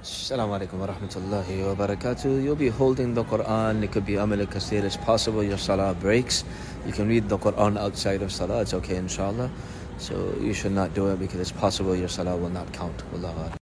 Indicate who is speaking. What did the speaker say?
Speaker 1: Assalamu alaikum wa rahmatullahi wa barakatuh. You'll be holding the Quran, it could be Amal Kasir, it's possible your salah breaks. You can read the Quran outside of salah, it's okay inshallah. So you should not do it because it's possible your salah will not count. Wallahu.